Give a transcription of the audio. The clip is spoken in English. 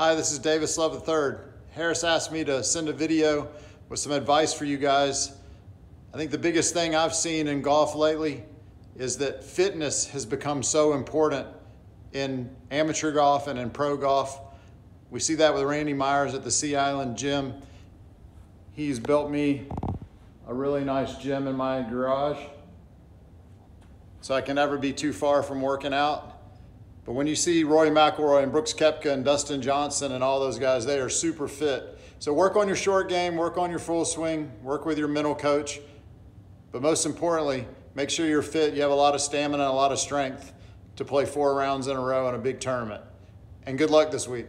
Hi, this is Davis Love III. Harris asked me to send a video with some advice for you guys. I think the biggest thing I've seen in golf lately is that fitness has become so important in amateur golf and in pro golf. We see that with Randy Myers at the Sea Island Gym. He's built me a really nice gym in my garage so I can never be too far from working out. But when you see Rory McIlroy and Brooks Koepka and Dustin Johnson and all those guys, they are super fit. So work on your short game, work on your full swing, work with your mental coach. But most importantly, make sure you're fit. You have a lot of stamina and a lot of strength to play four rounds in a row in a big tournament. And good luck this week.